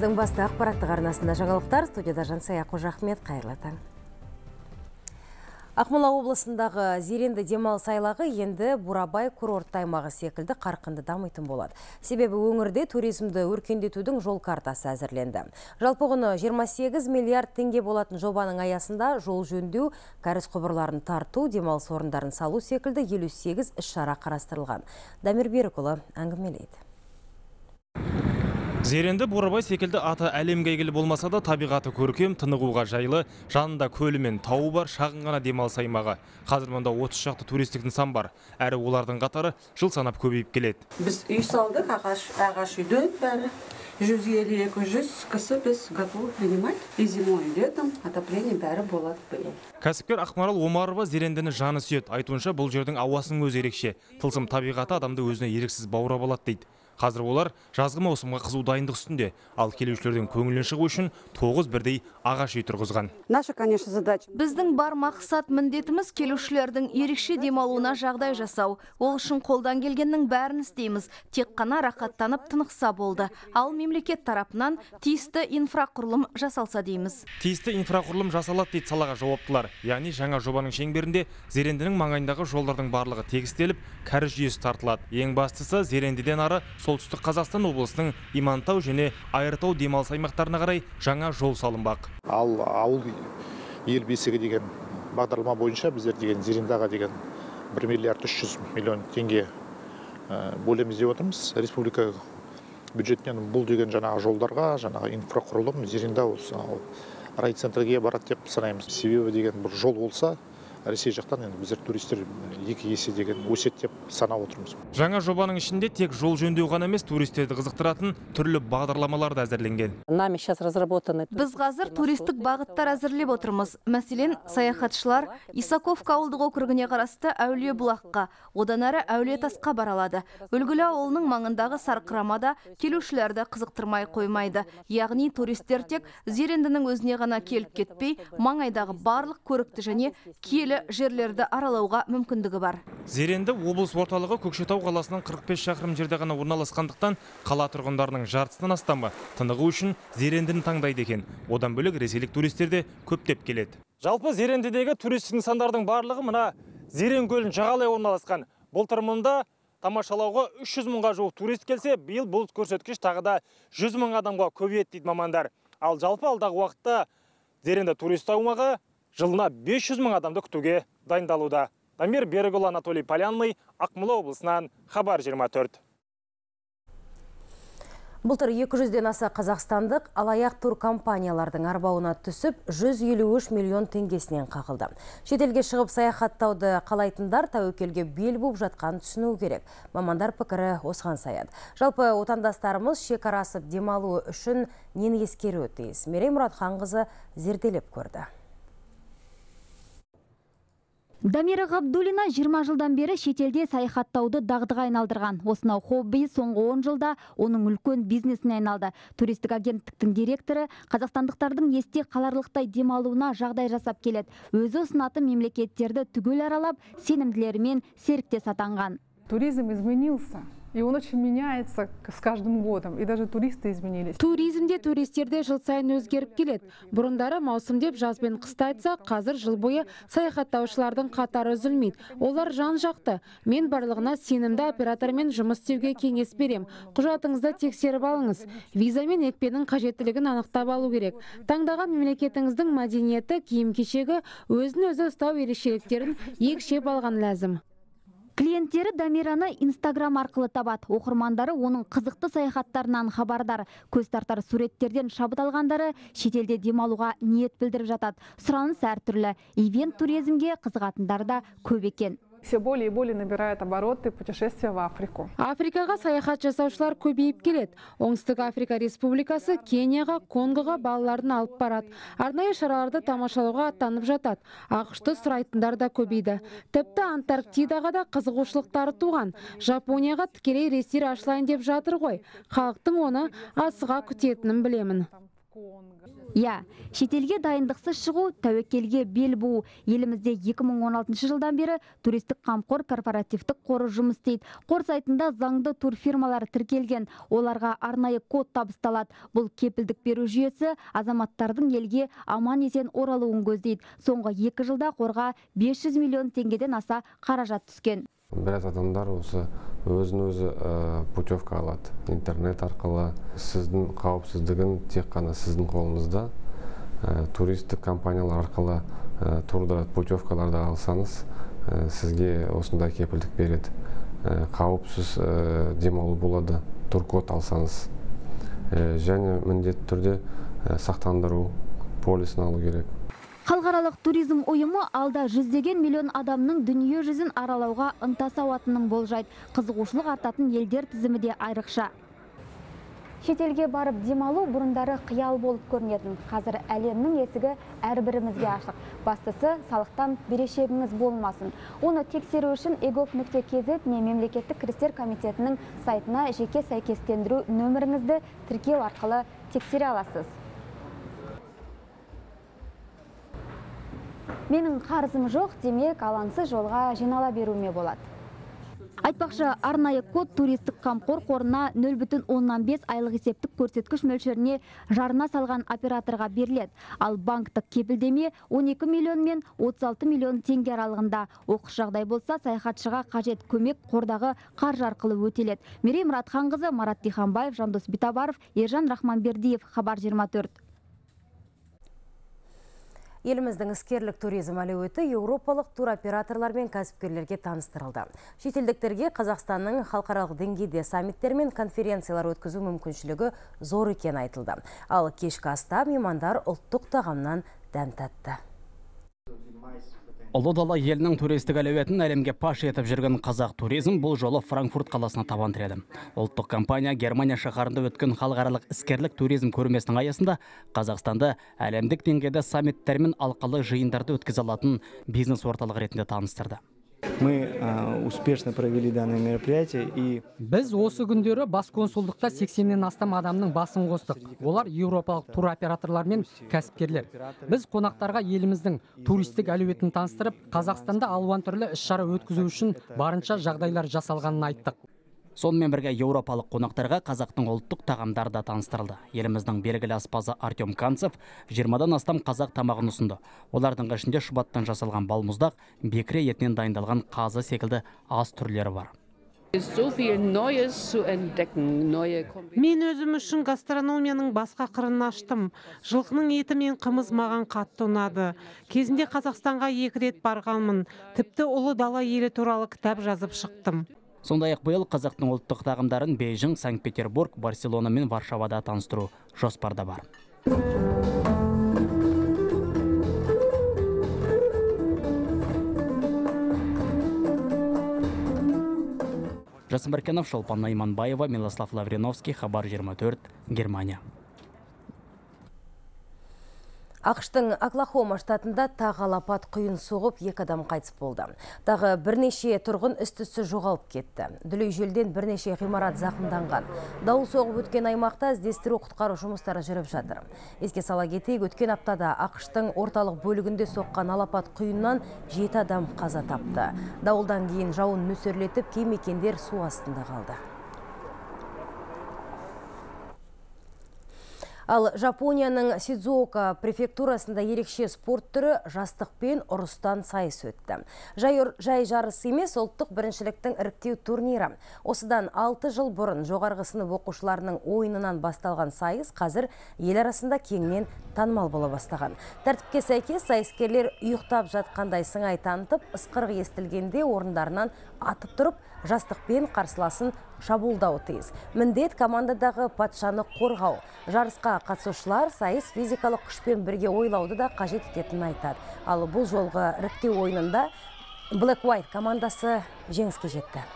еліміздің басты ақпараттық арнасында жаңалықтар студияда жансая қожахмет қайырлы таң Ақмола облысындағы зеренді демалыс айлағы енді Бурабай курорт аймағы секілді қарқынды дамитын болады. Себебі өңірде туризмді өркендетудің жол картасы әзірленді. Жалпы құны 28 миллиард теңге болатын жобаның аясында жол жөндеу, кәріз құбырларын тарту, демалыс орындарын салу секілді 58 іс-шара қарастырылған. Дамир Берікұлы әңгімелейді. Зеренді Бурабай секілді аты әлемге әйгілі болмаса да табиғаты көркем, тынығуға жайлы, жанында көлі мен тауы бар шағын ғана демалыс аймағы. Қазір мұнда 30 шақты туристік нысан бар, әрі олардың қатары жыл санап көбейіп келеді. Біз үй салдық, ағаш, ағаш үйден бәрі. 150-200 кісі біз готовы принимать. И зимой, и летом отопление бәрі болады биыл. Кәсіпкер Ақмарал Омарова зерендіні жаны сүйеді. Айтуынша бұл жердің ауасының өзі ерекше. Тылсым табиғаты адамды өзіне еріксіз баурап алады дейді. Қазір олар жазғы маусымға қызу дайындық үстінде, ал келушілердің көңілінен шығу үшін тоғыз бірдей ағаш үй тұрғызған. Наша, конечно, задача. Біздің бар мақсат міндетіміз келушілердің ерекше демалуына жағдай жасау. Ол үшін қолдан келгеннің бәрін істейміз. Тек қана рахаттанып тынықса болды. Ал мемлекет тарапынан тиісті инфрақұрылым жасалса дейміз. Тиісті инфрақұрылым жасалады дейді салаға жауаптылар. Яғни жаңа жобаның шеңберінде Зерендінің маңайындағы жолдардың барлығы тегістеліп, кәріз жүйесі тартылады. Ең бастысы Зерендіден ары солтүстік қазақстан облысының имантау және айыртау демалыс аймақтарына қарай жаңа жол салынбақ. Ал ауыл ел бесігі деген бағдарлама бойынша біздер деген зерендаға деген бір миллиард үш жүз миллион теңге бөлеміз деп отырмыз. Республика бюджетінен бұл деген жаңағы жолдарға жаңағы инфрақұрылым зеренда осы райцентрге барады деп санаймыз. Себебі деген бір жол болса ресей жақтан енді біздер туристер екі есе деген өседі деп санап отырмыз. Жаңа жобаның ішінде тек жол жөндеу ғана емес туристерді қызықтыратын түрлі бағдарламалар да әзірленген. Нами сейчас разработаны. Біз қазір туристік бағыттар әзірлеп отырмыз. Мәселен саяхатшылар исаковка ауылдық округіне қарасты әулие бұлаққа одан әрі әулие тасқа бара алады. Үлгілі ауылының маңындағы сарқырамада келушілерді қызықтырмай қоймайды. Яғни туристер тек зерендінің өзіне ғана келіп кетпей маңайдағы барлық көрікті және киелі жерлерді аралауға мүмкіндігі бар. Зеренді облыс орталығы көкшетау қаласынан 45 шақырым жерде ғана орналасқандықтан қала тұрғындарының жартысынан астамы тынығу үшін зерендіні таңдайды екен. Одан бөлек ресейлік туристер де көптеп келеді. Жалпы зерендідегі туристік нысандардың барлығы мына зерен көлін жағалай орналасқан. Былтыр мұнда тамашалауға 300 мыңға жуық турист келсе биыл бұл көрсеткіш тағы да 100 мың адамға көбейеді дейді мамандар. Ал жалпы алдағы уақытта зеренді турист аумағы жылына 500 мың адамды күтуге дайындалуда дамир берікұлы анатолий полянный ақмола облысынан хабар 24 Бұлтыр 200-ден аса қазақстандық алаяқ тур компаниялардың арбауына түсіп 153 миллион теңгесінен қақылды. Шетелге шығып саяхаттауды қалайтындар тәуекелге бел буып жатқан түсіну керек. Мамандар пікірі осыған саяды. Жалпы отандастарымыз шекарасып демалуы үшін нені ескеруі тиіс. Мерей Мұратханқызы зерделеп көрді. Дамира Ғабдулина 20 жылдан бері шетелде саяхаттауды дағдыға айналдырған. Осынау хобби соңғы 10 жылда оның үлкен бизнесіне айналды. Туристік агенттіктің директоры қазақстандықтардың есте қаларлықтай демалуына жағдай жасап келеді. Өзі ұсынатын мемлекеттерді түгел аралап, сенімділерімен серіктес атанған. Туризм изменился. И он очень меняется с каждым годом. И даже туристы изменились. Туризмде туристерде жыл сайын өзгеріп келеді. Бұрындары маусым деп жаз бен айтса, қазір жыл бойы саяхаттаушылардың қатары үзілмейді. Олар жан жақты. Мен барлығына сенімді оператормен жұмыс істеуге кеңес берем. Құжатыңызды тексеріп алыңыз. Виза мен екпенің қажеттілігін анықтап алу керек. Таңдаған мемлекетіңіздің мәдениеті, киім кешегі өзін өзі ұстау ерекшеліктерін екшеп алған ләзім. Клиенттері Дамираны Инстаграм арқылы табады. Оқырмандары оның қызықты саяхаттарынан хабардар. Көз тартар суреттерден шабыт алғандары шетелде демалуға ниет білдіріп жатады. Сұраныс әртүрлі. Ивент туризмге қызығатындар да көп екен. Все более и более набирает обороты путешествия в Африку. Африкаға саяхат жасаушылар көбейіп келеді. Оңтүстік Африка Республикасы Кенияға, Конгоға балаларын алып барады. Арнайы шараларды тамашалауға аттанып жатады. Ақышты сұрайтындар да көбейді. Тіпті Антарктидаға да қызығушылықтары туған. Жапонияға тікелей рейстер ашылайын деп жатыр ғой. Халықтың оны асыға күтетінін білемін. Иә, шетелге дайындықсыз шығу, тәуекелге бел буу. Елімізде 2016 жылдан бері туристік қамқор корпоративтік қоры жұмыс істейді. Қор сайтында заңды тур фирмалары тіркелген. Оларға арнайы код табысталады. Бұл кепілдік беру жүйесі азаматтардың елге аман есен оралуын көздейді. Соңғы екі жылда қорға 500 миллион теңгеден аса қаражат түскен. Біраз адамдар осы өзін өзі ә, путевка алады интернет арқылы. Сіздің қауіпсіздігін тек қана сіздің қолыңызда ә, туристік компаниялар арқылы ә, турды путевкаларды алсаңыз ә, сізге осындай кепілдік береді. Ә, қауіпсіз ә, демалу болады туркод алсаңыз. Ә, және міндетті түрде ә, сақтандыру полисін алу керек. Халықаралық туризм ұйымы алда жүздеген миллион адамның дүние жүзін аралауға ынта сауатының болжайды. Қызығушылық артатын елдер тізімі де айрықша. Шетелге барып демалу бұрындары қиял болып көрінетін. Қазір әлемнің есігі әрбірімізге ашық. Бастысы салықтан берешегіңіз болмасын. Оны тексеру үшін egov.kz не мемлекеттік кірістер комитетінің сайтына жеке сәйкестендіру нөміріңізді тіркеу арқылы тексере аласыз. Менің қарызым жоқ, демек алаңсыз жолға жинала беруіме болады. Айтпақшы, арнайы код туристік қамқор қорына 0,5 айлық есептік көрсеткіш мөлшеріне жарына салған операторға беріледі. Ал банктық кепілдеме 12 миллион мен 36 миллион теңге аралығында. Оқыс жағдай болса, саяхатшыға қажет көмек қордағы қаржы арқылы өтеледі. Мерей Мұратханқызы, Марат Диханбаев, Жандос Битабаров, Ержан Рахманбердиев, Хабар 24. Еліміздің іскерлік туризм әлеуеті еуропалық туроператорлар мен кәсіпкерлерге таныстырылды. Шетелдіктерге Қазақстанның халықаралық деңгейде саммиттер мен конференциялар өткізу мүмкіншілігі зор екен айтылды. Ал кешкі аста меймандар ұлттық тағамнан дәм татты. Ұлы дала елінің туристік әлеуетін әлемге паш етіп жүрген қазақ туризм бұл жолы Франкфурт қаласына табан тіреді. Ұлттық компания Германия шаһарында өткен халықаралық іскерлік туризм көрмесінің аясында Қазақстанды әлемдік деңгейде саммиттер мен алқалы жиындарды өткізе алатын бизнес орталық ретінде таныстырды. Мы успешно провели данное мероприятие и Біз осы күндері бас консулдықта 80-нен астам адамның басын қостық. Олар еуропалық туроператорлар мен кәсіпкерлер. Біз қонақтарға еліміздің туристік әлеуетін таныстырып, Қазақстанда алуан түрлі іс-шара өткізу үшін барынша жағдайлар жасалғанын айттық. Сонымен бірге еуропалық қонақтарға қазақтың ұлттық тағамдары да таныстырылды. Еліміздің белгілі аспазы Артем Канцев 20-дан астам қазақ тамағын ұсынды. Олардың ішінде шұбаттан жасалған балмұздақ, бекіре етінен дайындалған қазы секілді ас түрлері бар. Мен өзім үшін гастрономияның басқа қырын аштым. Жылқының еті мен қымыз маған қатты ұнады. Кезінде Қазақстанға екі рет барғанмын. Тіпті ұлы дала елі туралы кітап жазып шықтым. Сондай ақ биыл қазақтың ұлттық тағамдарын Бейжің, Санкт-Петербург, Барселона мен Варшавада таныстыру жоспарда бар. Жасын Біркенов, Шолпан Найманбаева, Милослав Лавриновский, Хабар 24, Германия. Ақштың Оклахома штатында тағы алапат құйын соғып, екі адам қайтыс болды. Тағы бірнеше тұрғын үстісі жоғалып кетті. Дүлей желден бірнеше ғимарат зақымданған. Дауыл соғып өткен аймақта іздестіру құтқару жұмыстары жүріп жатыр. Еске сала кетейік, өткен аптада Ақштың орталық бөлігінде соққан алапат құйыннан жеті адам қаза тапты. Дауылдан кейін жауын нөсерлетіп, кей мекендер су астында қалды. Ал Жапонияның Сидзуока префектурасында ерекше спорт түрі жастықпен ұрыстан сайыс өтті. Жай, жай жарыс емес ұлттық біріншіліктің іріктеу турнирі. Осыдан 6 жыл бұрын жоғарғы сынып оқушыларының ойынынан басталған сайыс қазір ел арасында кеңінен танымал бола бастаған. Тәртіпке сәйкес сайыскерлер ұйықтап жатқандай сыңай танытып, ысқырық естілгенде орындарынан атып тұрып, жастықпен қарсыласын шабуылдауы тиіс. Міндет командадағы патшаны қорғау. Жарысқа қатысушылар сайыс физикалық күшпен бірге ойлауды да қажет ететінін айтады. Ал бұл жолғы іріктеу ойынында Black White командасы жеңіске жетті.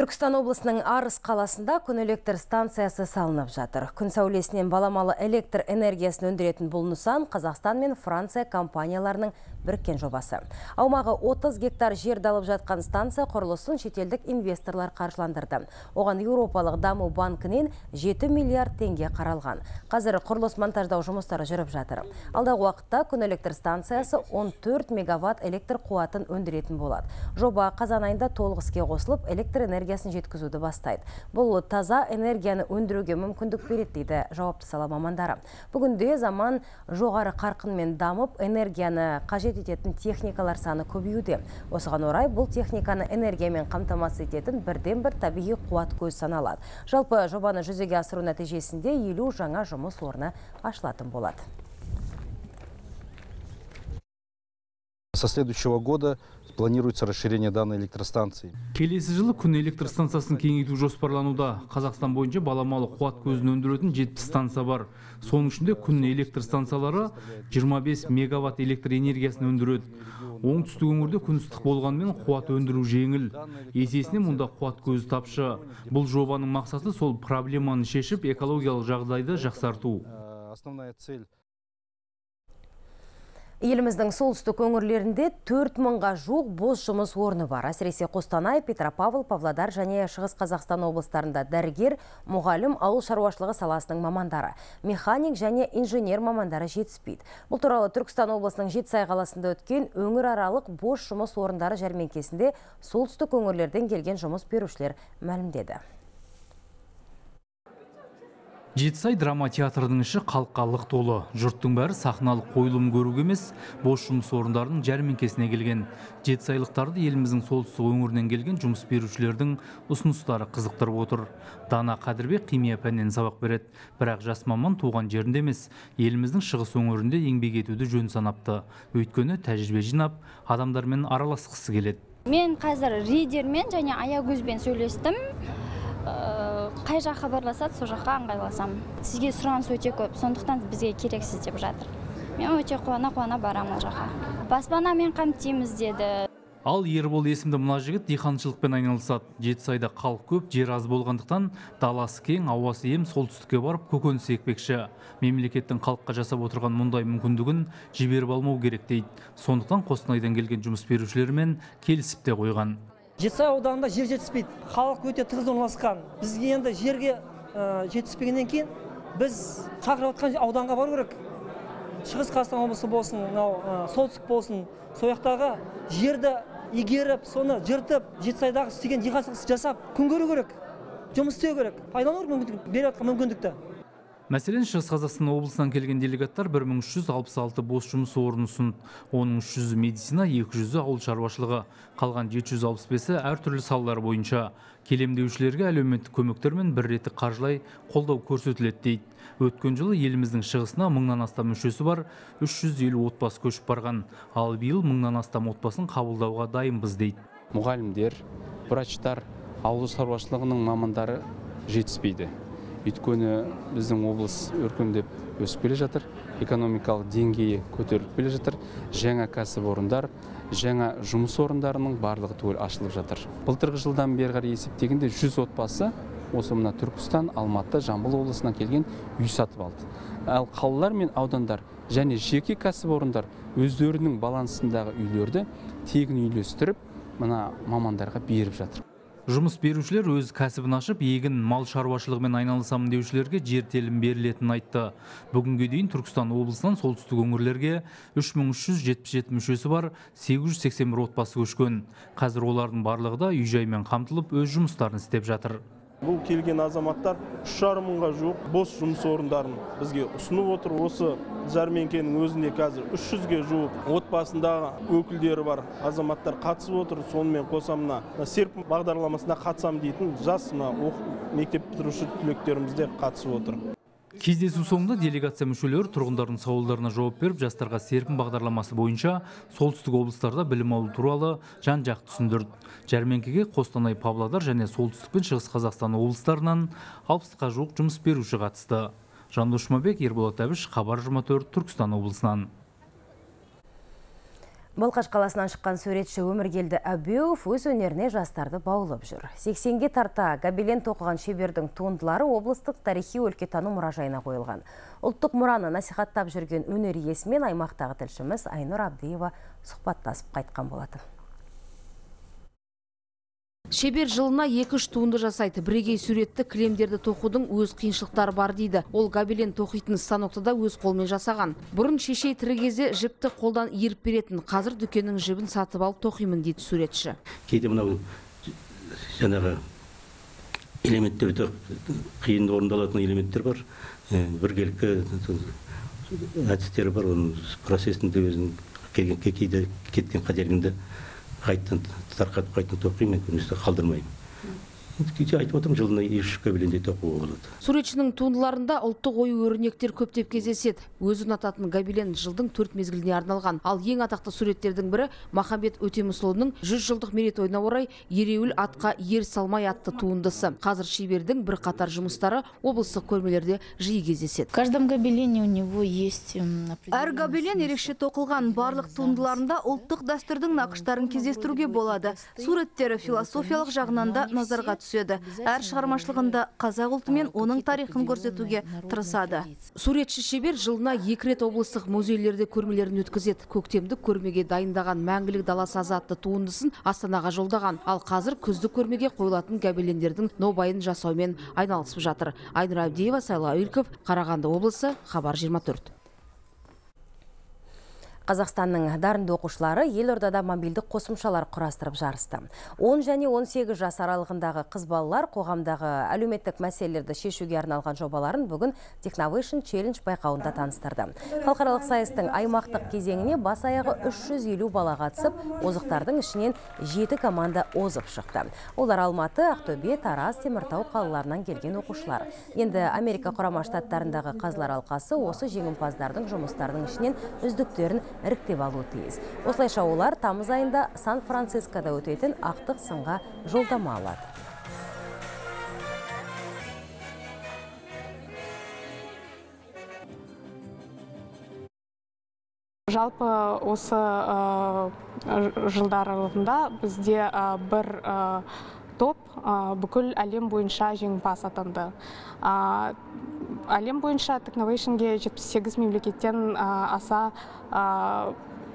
Түркістан облысының Арыс қаласында күн электр станциясы салынып жатыр. Күн сәулесінен баламалы электр энергиясын өндіретін бұл нысан Қазақстан мен Франция компанияларының біріккен жобасы. Аумағы 30 гектар жерді алып жатқан станция құрылысын шетелдік инвесторлар қаржыландырды. Оған Еуропалық даму банкінен 7 миллиард теңге қаралған. Қазір құрылыс монтаждау жұмыстары жүріп жатыр. Алдағы уақытта күн электр станциясы 14 мегаватт электр қуатын өндіретін болады. Жоба қазан айында толық іске қосылып, электр энергиясын жеткізуді бастайды. Бұл таза энергияны өндіруге мүмкіндік береді дейді жауапты сала мамандары. Бүгінде заман жоғары қарқынмен дамып, энергияны қажет ететін техникалар саны көбеюде. Осыған орай бұл техниканы энергиямен қамтамасыз ететін бірден бір табиғи қуат көзі саналады. Жалпы жобаны жүзеге асыру нәтижесінде елу жаңа жұмыс орны ашылатын болады. Со следующего года планируется расширение данной электростанции. келесі жылы күн электр станциясын кеңейту жоспарлануда. Қазақстан бойынша баламалы қуат көзін өндіретін жетпіс станция бар. Соның ішінде күн электр станциялары 25 мегаватт электр энергиясын өндіреді. Оңтүстік өңірде күн ыстық болғанымен қуат өндіру жеңіл. Есесіне мұнда қуат көзі тапшы. Бұл жобаның мақсаты сол проблеманы шешіп экологиялық жағдайды жақсарту. Основная цель Еліміздің солтүстік өңірлерінде 4 мыңға жуық бос жұмыс орны бар. Әсіресе Қостанай, Петропавл, Павлодар және Шығыс Қазақстан облыстарында дәрігер, мұғалім, ауыл шаруашылығы саласының мамандары, механик және инженер мамандары жетіспейді. Бұл туралы Түркістан облысының Жетісай қаласында өткен өңір аралық бос жұмыс орындары жәрмеңкесінде солтүстік өңірлерден келген жұмыс берушілер мәлімдеді. Жетісай драма театрының іші халыққа лық толы. Жұрттың бәрі сахналық қойылым көруге емес бос жұмыс орындарының жәрмеңкесіне келген. Жетісайлықтарды еліміздің солтүстік өңірінен келген жұмыс берушілердің ұсыныстары қызықтырып отыр. Дана қадірбек химия пәнінен сабақ береді. Бірақ жас маман туған жерінде емес еліміздің шығыс өңірінде еңбек етуді жөн санапты. Өйткені тәжірибе жинап адамдармен араласқысы келеді. Мен қазір ридермен және аягөзбен сөйлестім. Э, қай жақ хабарласады сол жаққа ыңғайласамын. Сізге сұраныс өте көп сондықтан бізге керексіз деп жатыр. Мен өте қуана қуана барамын ол жаққа. Баспанамен қамтимыз деді. Ал ербол есімді мына жігіт диқаншылықпен айналысады. Жетісайда халық көп жер аз болғандықтан даласы кең ауасы ем солтүстікке барып көкөніс екпекші. Мемлекеттің халыққа жасап отырған мұндай мүмкіндігін жіберіп алмау керек дейді. Сондықтан қостанайдан келген жұмыс берушілермен келісіп те қойған. Жетісай ауданында жер жетіспейді. Халық өте тығыз орналасқан. Бізге енді жерге ә, жетіспегеннен кейін біз шақырып жатқан ауданға бару керек. Шығыс қазақстан облысы болсын мынау ә, солтүстік болсын сол жақтағы жерді игеріп соны жыртып жетісайдағы істеген диқаншылық жасап күн көру керек жұмыс істеу керек пайдалану керек мүмкіндік беріп жатқан мүмкіндікті. Мәселен шығыс қазақстан облысынан келген делегаттар 1366 бос жұмыс орнын ұсынды оның 300 медицина 200 ауыл шаруашылығы қалған 765-і әртүрлі салалар бойынша. Келемдеушілерге әлеуметтік көмектер мен бір реттік қаржылай қолдау көрсетіледі дейді. Өткен жылы еліміздің шығысына мыңнан астам мүшесі бар 350 отбасы көшіп барған. Ал биыл мыңнан астам отбасын қабылдауға дайынбыз дейді. Мұғалімдер врачтар ауыл шаруашылығының мамандары жетіспейді. Өйткені біздің облыс өркендеп өсіп келе жатыр экономикалық деңгейі көтеріліп келе жатыр жаңа кәсіпорындар жаңа жұмыс орындарының барлығы түгел ашылып жатыр. Былтырғы жылдан бері қарай есептегенде жүз отбасы осы мына түркістан алматы жамбыл облысынан келген үй сатып алды. Ал қалалар мен аудандар және жеке кәсіпорындар өздерінің балансындағы үйлерді тегін үйлестіріп мына мамандарға беріп жатыр. Жұмыс берушілер өз кәсібін ашып егін мал шаруашылығымен айналысамын деушілерге жер телім берілетінін айтты. Бүгінге дейін түркістан облысынан солтүстік өңірлерге 3377 мүшесі бар 881 отбасы көшкен. Қазір олардың барлығы да үй жаймен қамтылып өз жұмыстарын істеп жатыр. Бұл келген азаматтар үш жарым мыңға жуық бос жұмыс орындарын бізге ұсынып отыр. Осы жәрмеңкенің өзінде қазір үш жүзге жуық отбасындағы өкілдері бар азаматтар қатысып отыр. Сонымен қоса мына серпін бағдарламасына қатысамын дейтін жас мына мектеп бітіруші түлектеріміз де қатысып отыр. Кездесу соңында делегация мүшелері тұрғындардың сауалдарына жауап беріп жастарға серпін бағдарламасы бойынша солтүстік облыстарда білім алу туралы жан жақты түсіндірді. Жәрмеңкеге қостанай павлодар және солтүстік пен шығыс қазақстан облыстарынан алпысқа жуық жұмыс беруші қатысты. Жандос жұмабек ерболат әбіш хабар жиырма төрт түркістан облысынан. Балқаш қаласынан шыққан суретші Өміргелді Әбеуов өз өнеріне жастарды баулып жүр. 80-ге тарта гобелен тоқыған шебердің туындылары облыстық тарихи өлкетану мұражайына қойылған. Ұлттық мұраны насихаттап жүрген өнер иесімен аймақтағы тілшіміз Айнұр Абдиева сұхбаттасып қайтқан болатын. Шебер жылына екі-үш туынды жасайды. Бірегей суретті кілемдерді тоқудың өз қиыншылықтары бар дейді. Ол гобелен тоқитын станокты да өз қолмен жасаған. Бұрын шешей тірі кезде жіпті қолдан иіріп беретін. Қазір дүкеннің жібін сатып алып тоқимын дейді суретші. кейде мынау жаңағы элементтерді қиын орындалатын элементтер бар біркелкі әдістері бар оның процесінде өзінің кейде кеткен қателігімді қайтадан тарқатып қайтадан тоқимын көбінесе қалдырмаймын. Кейде айтып отырмын жылына екі үш гобелендей тоқуға болады Суретшінің туындыларында ұлттық ою өрнектер көптеп кездеседі. Өзі ұнататын гобелен жылдың төрт мезгіліне арналған. Ал ең атақты суреттердің бірі Махамбет Өтемісұлының 100 жылдық мерейтойына орай ереуіл атқа ер салмай атты туындысы. Қазір шебердің бір қатар жұмыстары облыстық көрмелерде жиі кездеседі. В каждом гобелене у него есть Әр гобелен ерекше тоқылған барлық туындыларында ұлттық дәстүрдің нақыштарын кездестіруге болады. Суреттері философиялық жағынан да назарға түседі. Әр шығармашылығында қазақ ұлты мен оның тарихын көрсетуге тырысады. Суретші шебер жылына екі рет облыстық музейлерде көрмелерін өткізеді. Көктемдік көрмеге дайындаған мәңгілік дала сазы атты туындысын Астанаға жолдаған. Ал қазір күздік көрмеге қойылатын гобелендердің нобайын жасаумен айналысып жатыр. Айнұр Абдиева, Сайлау Илков, Қарағанды облысы, Хабар 24. Қазақстанның дарынды оқушылары елордада мобильдік қосымшалар құрастырып жарысты. 10 және 18 жас аралығындағы қыз балалар қоғамдағы әлеуметтік мәселелерді шешуге арналған жобаларын бүгін Technovation Challenge байқауында таныстырды. Халықаралық сайыстың аймақтық кезеңіне бас аяғы 350 бала қатысып, озықтардың ішінен 7 команда озып шықты. Олар Алматы, Ақтөбе, Тараз, Теміртау қалаларынан келген оқушылар. Енді Америка құрама штаттарындағы қазылар алқасы осы жеңімпаздардың жұмыстарының ішінен үздіктерін іріктеп алуы тиіс. Осылайша олар тамыз айында Сан-Францискода өтетін ақтық сынға жолдама алады. жалпы осы ә, жылдар аралығында бізде ә, бір ә, топ бүкіл әлем бойынша жеңімпаз атанды. Әлем бойынша Technovationге 78 мемлекеттен аса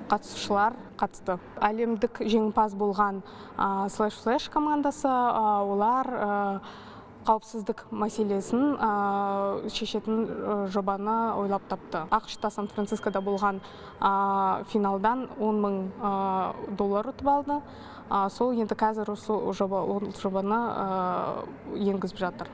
қатысушылар қатысты. Әлемдік жеңімпаз болған слэш слэш командасы олар қауіпсіздік мәселесін шешетін жобаны ойлап тапты. Ақш-та сан францискода болған финалдан 10 мың доллар ұтып алды. Сол енді қазір осы жоба, жобаны енгізіп жатыр.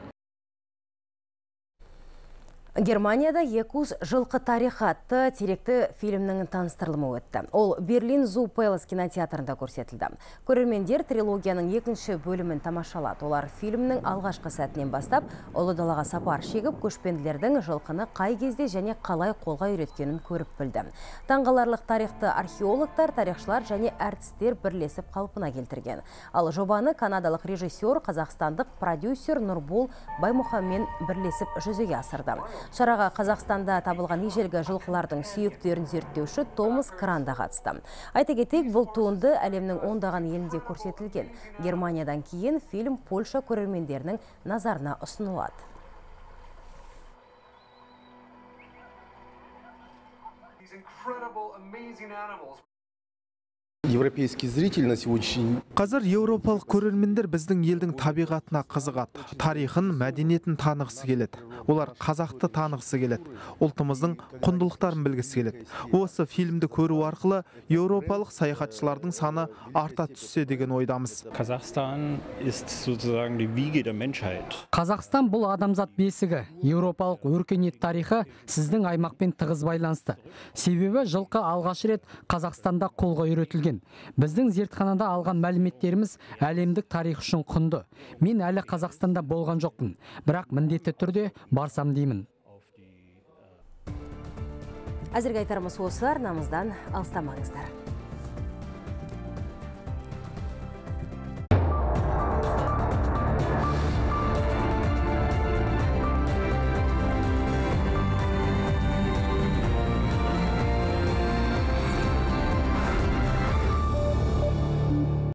Германияда Екуз жылқы тарихы атты теректі фильмнің таныстырылымы өтті. Ол Берлин Зу Пелос кинотеатрында көрсетілді. Көрермендер трилогияның екінші бөлімін тамашалады. Олар фильмнің алғашқы сәтінен бастап, ұлы далаға сапар шегіп, көшпенділердің жылқыны қай кезде және қалай қолға үйреткенін көріп білді. Таңғаларлық тарихты археологтар, тарихшылар және әртістер бірлесіп қалпына келтірген. Ал жобаны канадалық режиссер, қазақстандық продюсер Нұрбол Баймұхаммен бірлесіп жүзеге асырды. Шараға Қазақстанда табылған ежелгі жылқылардың сүйектерін зерттеуші Томас Кранда қатысты. Айта кетейік, бұл туынды әлемнің ондаған елінде көрсетілген. Германиядан кейін фильм Польша көрермендерінің назарына ұсынылады. Европейский зритель на сегодняшний Қазір еуропалық көрермендер біздің елдің табиғатына қызығады, тарихын, мәдениетін танығысы келеді. Олар қазақты танығысы келеді, ұлтымыздың құндылықтарын білгісі келеді. Осы фильмді көру арқылы еуропалық саяхатшылардың саны арта түссе деген ойдамыз. Kasachstan ist sozusagen die Wiege der Menschheit. Қазақстан бұл адамзат бесігі. Еуропалық өркениет тарихы сіздің аймақпен тығыз байланысты. Себебі жылқы алғаш рет Қазақстанда қолға үйретілген. Біздің зертханада алған мәліметтеріміз әлемдік тарих үшін құнды. Мен әлі Қазақстанда болған жоқпын, бірақ міндетті түрде барсам деймін. Әзірге айтарымыз осы арнамыздан алыстамаңыздар.